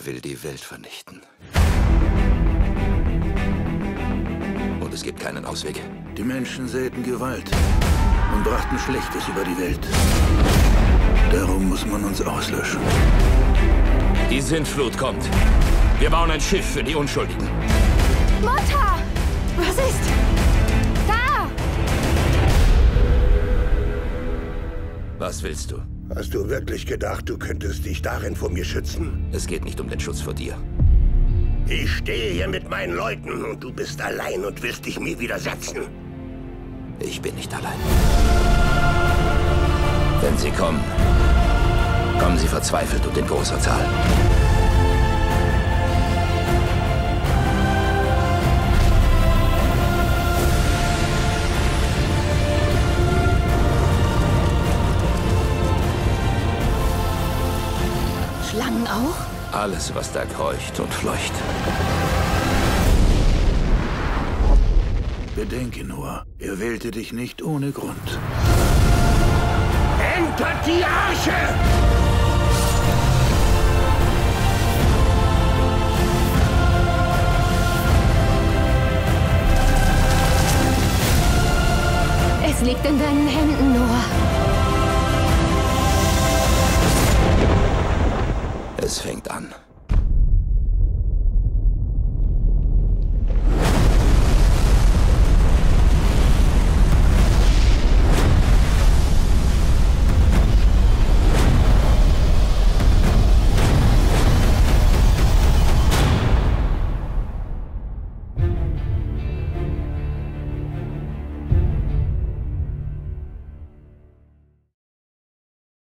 die Welt vernichten. Und es gibt keinen Ausweg. Die Menschen säten Gewalt und brachten Schlechtes über die Welt. Darum muss man uns auslöschen. Die Sintflut kommt. Wir bauen ein Schiff für die Unschuldigen. Mutter! Was ist? Da! Was willst du? Hast du wirklich gedacht, du könntest dich darin vor mir schützen? Es geht nicht um den Schutz vor dir. Ich stehe hier mit meinen Leuten und du bist allein und willst dich mir widersetzen. Ich bin nicht allein. Wenn sie kommen, kommen sie verzweifelt und in großer Zahl. Schlangen auch? Alles, was da kreucht und fleucht. Bedenke nur, er wählte dich nicht ohne Grund. Entert die Arche! Es liegt in deinen Händen, Noah.